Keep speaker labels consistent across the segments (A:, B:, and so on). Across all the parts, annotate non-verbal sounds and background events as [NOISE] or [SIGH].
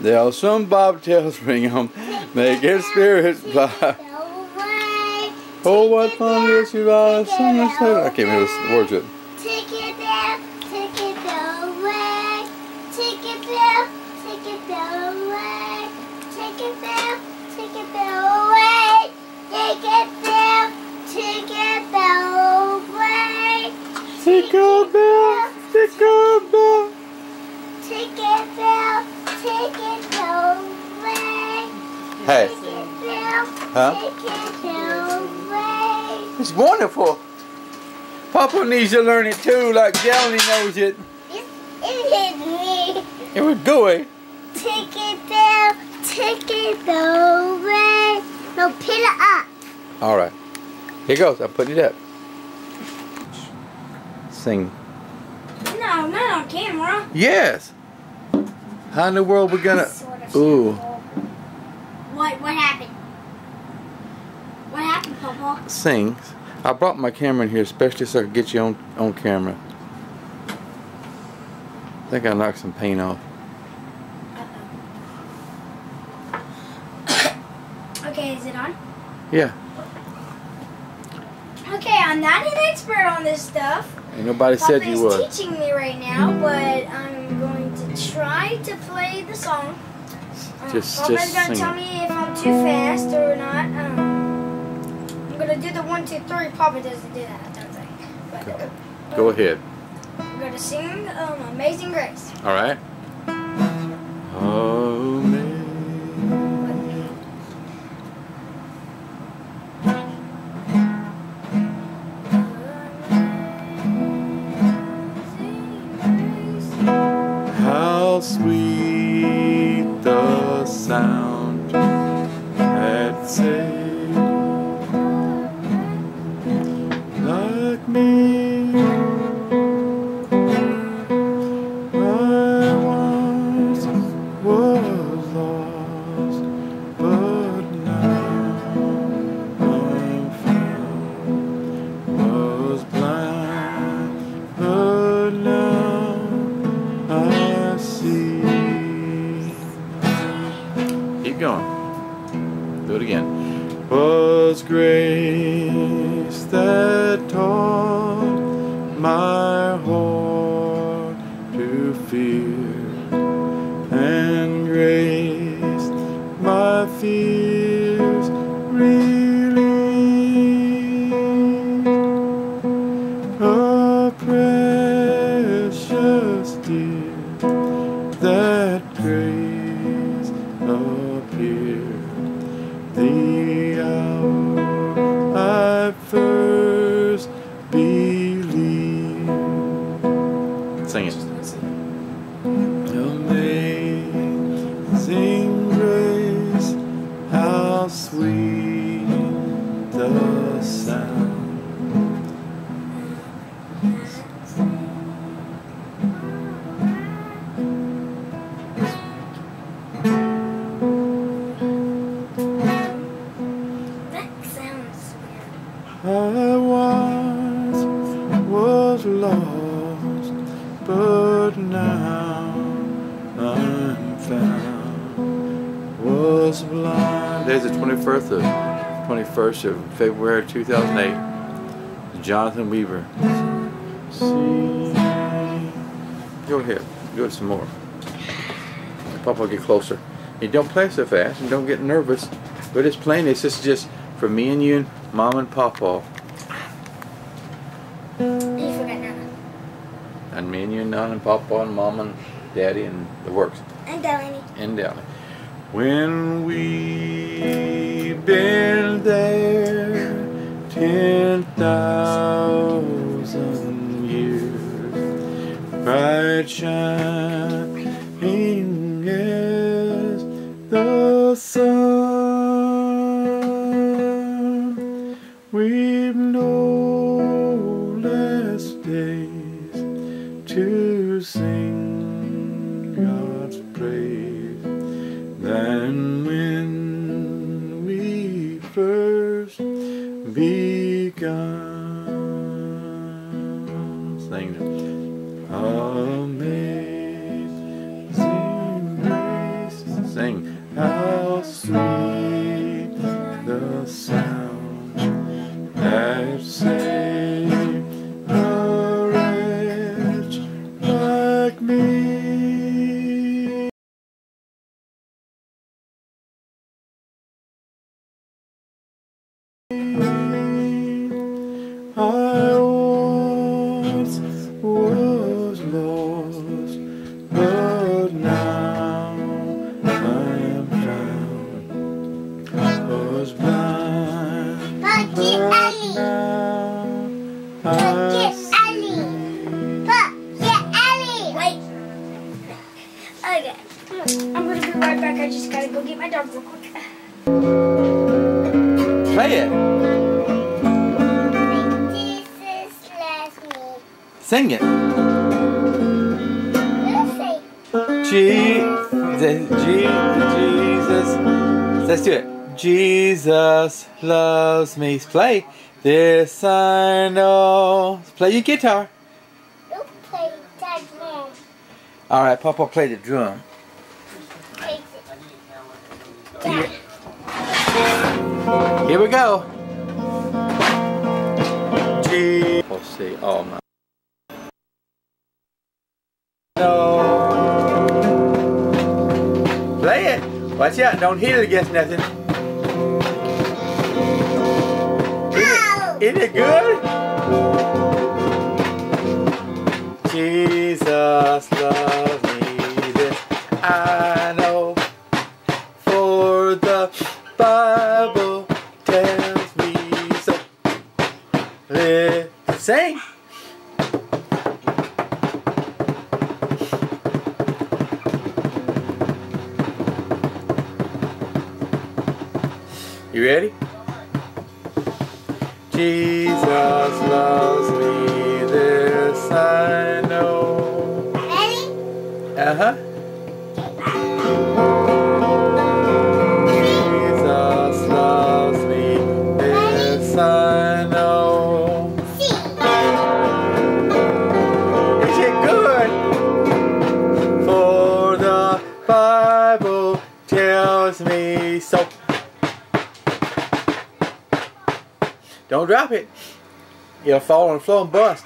A: There'll some bobtails ring 'em, making spirits fly. Oh, what fun it is to ride a summer sleigh. I can't remember the words of it.
B: Take it down, take it away. Take it down, take it away. Take it down, take it away. Take it down, take it away.
A: Bell, tinker bell.
B: Take it down, take it away.
A: Hey,
B: Take it down,
A: Huh?
B: take it away.
A: it's wonderful. Papa needs to learn it too, like Jelly knows it.
B: It, it hit me.
A: It was good.
B: Take eh? it down, take it away. No, put it up.
A: All right. Here goes. I'm putting it up. Sing.
B: No, not on camera.
A: Yes. How in the world we gonna?
B: Sort of
A: Ooh.
B: What? What happened? What happened, Papa?
A: Sing. I brought my camera in here especially so I could get you on on camera. I think I knocked some paint off. [COUGHS]
B: Okay, is it on?
A: Yeah.
B: Okay, I'm not an expert on this stuff.
A: Ain't nobody said you was.
B: teaching me right now, but I'm going to try to play the song. Um,
A: Just-
B: Papa's
A: just
B: gonna tell
A: it.
B: me if I'm too fast or not. Um, I'm gonna do the one, two, three. Papa doesn't do that. I don't think. But,
A: Go. Go ahead.
B: I'm gonna sing um, "Amazing Grace."
A: All right. Sweet sweet the sound.
B: That sounds weird.
A: I once was lost, but now I'm found. Was blind. Today's the 21st of 21st of February 2008. Jonothan Weaver. See. Go ahead. Do it some more. Papa, get closer. And don't play so fast and don't get nervous. But it's plain. This is just for me and you and Mom and Papa.
B: You forgot Nana.
A: And me and you and Nana and Papa and Mom and Daddy and the works.
B: And Delanie.
A: And Dally. When we've been there ten thousand years, bright shining as the sun, we've no less days to
B: dog real quick.
A: Play it.
B: Jesus loves me.
A: Sing it. Jesus, Jesus. Let's do it. Jesus loves me. Play. This I know. Play your guitar.
B: Play that drum.
A: All right, Papa, play the drum. Here we go. G. Let's see. Oh my. No. Play it. Watch out. Don't hit it against nothing.
B: Ow.
A: Isn't it good? Jesus loves You ready? Jesus loves me, this I drop it. You'll fall on the floor and bust.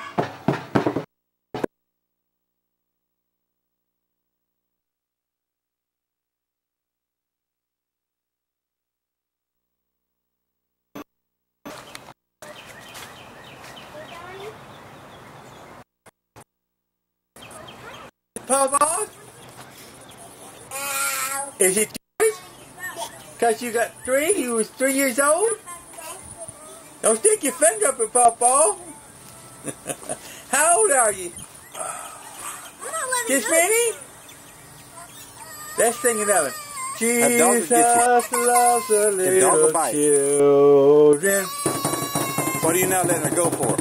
A: Papa,
B: Ow.
A: is it yours? Because you got three? You was three years old? Don't stick your finger up at Papa. How old are you? Just many? Let's sing another.
C: That dog will
A: Jesus
C: get
A: loves the
C: dog will
A: little
C: bite.
A: children.
C: What are you not letting her go for?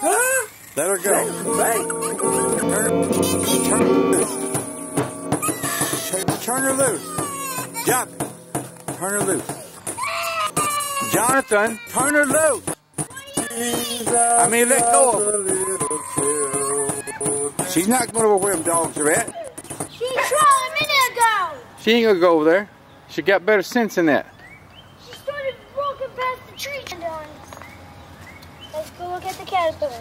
A: Huh?
C: Let her go.
A: Right.
C: Turn, turn her loose. Turn, turn her loose. Jump. Turn her loose. Jonothan, turn her loose.
A: I
C: mean, let go of
A: the little children.
C: She's not going over where them dogs are at.
B: She tried a minute ago.
A: She ain't gonna go over there. She got better sense than that.
B: She started walking past the tree. Let's go look at the caterpillar.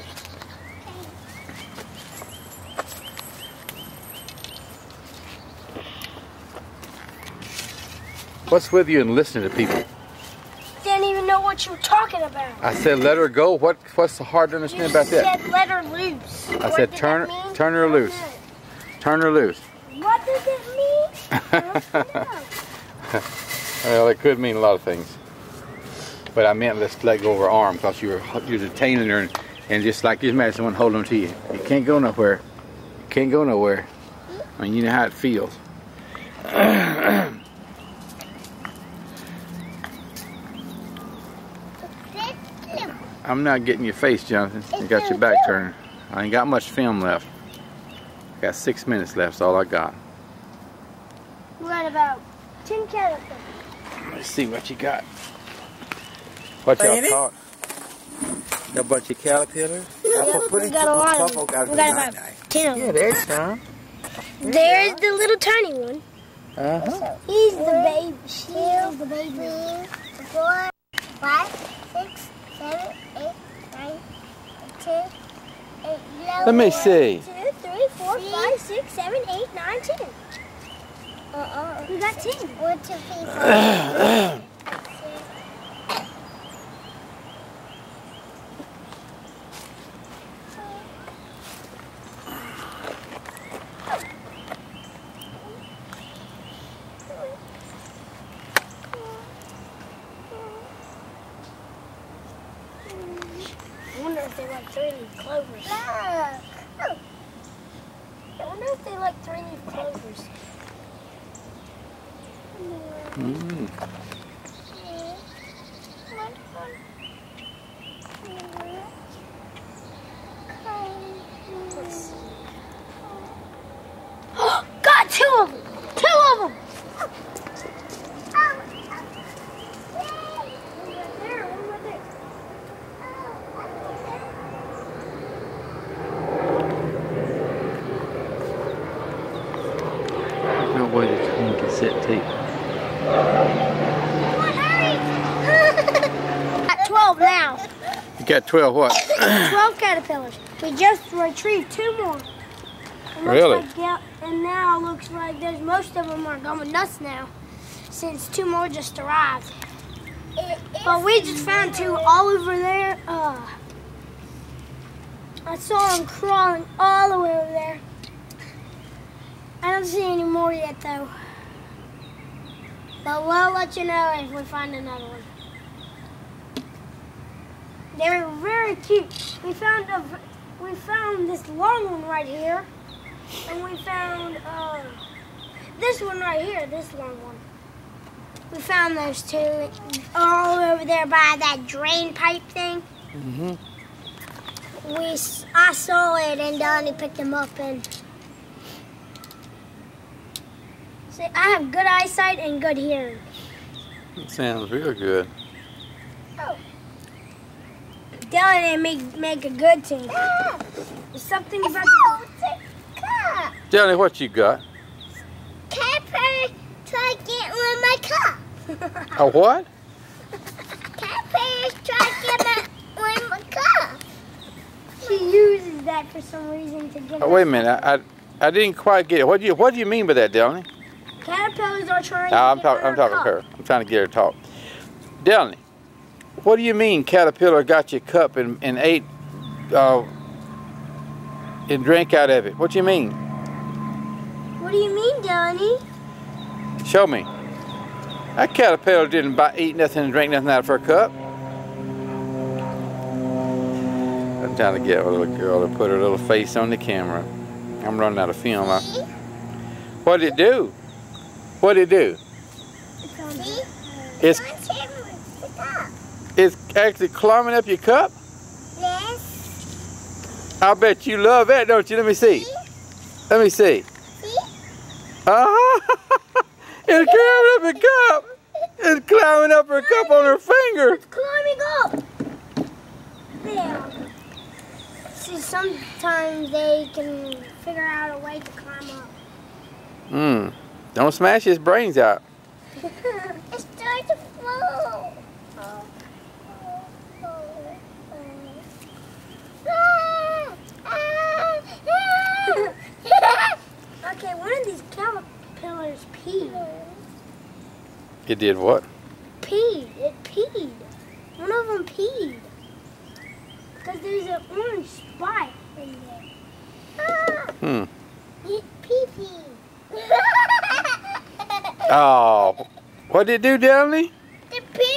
A: What's with you and listening to people?
B: What you talking about.
A: I said let her go. What what's hard to
B: You
A: understand about that?
B: said let her loose.
A: I
B: What
A: said turn- turn her loose. Turn her loose.
B: What does it mean? I don't know.
A: Well, it could mean a lot of things. But I meant let's let go of her arm because you were you're detaining her and, and just like you imagine someone holding on to you. You can't go nowhere. You can't go nowhere. I mean, you know how it feels. [CLEARS THROAT] I'm not getting your face, Jonothan. You got your back turned. I ain't got much film left. I Got six minutes left. That's all I got.
B: We got about 10 caterpillars.
A: Let's see what you got. What y'all
C: Ain't
A: caught? A bunch of caterpillars.
B: Yep,
C: put
B: we
C: it-
B: got a lot of them. We got
C: it.
B: about 10 of them.
A: there's some.
B: There's the little tiny one.
A: Uh-huh.
B: He's the baby. She's the baby. Four, five, six, seven, eight, nine, ten, eight, eleven.
A: Let me see.
B: Two, three, four, five, six, seven, eight, nine, ten. Uh-uh. We got ten. One, two, three, four. [CLEARS THROAT] [CLEARS THROAT] I wonder if they like three-leaf clovers. I wonder if they like three-leaf clovers.
A: Mm.
B: Let's see. Got two of them! Two of them!
A: No way to turn cassette tape. [LAUGHS]
B: Got 12 now.
A: You got 12 what? [CLEARS THROAT]
B: 12 caterpillars. We just retrieved two more.
A: Really?
B: Like, yeah, and now it looks like there's most of them are going nuts now, since two more just arrived. But we just found two all over there. Uh, I saw them crawling all the way over there. Don't see any more yet though. But we'll let you know if we find another one. They were very cute. We found a, we found this long one right here, and we found uh, this one right here, this long one. We found those two all over there by that drain pipe thing.
A: Mm-hmm.
B: We, I saw it, and Donnie picked them up, and see, I have good eyesight and good hearing.
A: Sounds real good. Oh.
B: Dylan and make make a good team. There's something about the
A: Johnny, what you got?
B: Pepper try to get with my cup.
A: A what?
B: Pepper try to get my with my cup. She uses that for some reason to get.
A: Oh, wait a minute. I, I I didn't quite get it. What do you What do you mean by that,
B: Delanie? Are trying.
A: I'm
B: her
A: I'm talking to her. I'm trying to get her to talk. Delanie, what do you mean caterpillar got your cup and, and ate uh, and drank out of it? What do you mean?
B: What do you mean, Donnie?
A: Show me. That caterpillar didn't buy, eat nothing and drink nothing out of her cup. I'm trying to get a little girl to put her little face on the camera. I'm running out of film. I, what did it do? What did it do? It's
B: One table with the cup.
A: it's actually climbing up your cup.
B: Yes.
A: I bet you love that, don't you? Let me see. Let me see.
B: See?
A: Uh-huh. [LAUGHS] it's climbing up her cup. It's climbing up her cup on her finger.
B: It's climbing up. There. See, sometimes they can figure out a way to climb up.
A: Hmm. Don't smash his brains out. [LAUGHS]
B: it starts to flow. [LAUGHS] okay, one of these caterpillars peed.
A: It did what?
B: Peed. It peed. One of them peed. Because there's an orange spot in there.
A: Hmm.
B: It pee pee. [LAUGHS]
A: Oh. What did it do, Downey?
B: The pee.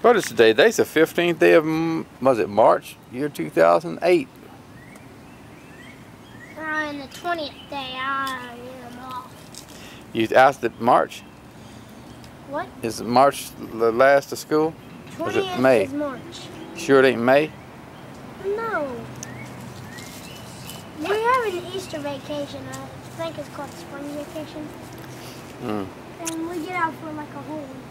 A: What is today? Today's the 15th day of, was it March, year 2008?
B: On the 20th day, I them off.
A: You asked it March?
B: What?
A: Is March the last of school? Was it
B: 20th
A: May?
B: is March.
A: Sure it ain't May?
B: No. We have an Easter vacation. I think it's called spring vacation.
A: Hmm.
B: And we get out for like a whole week.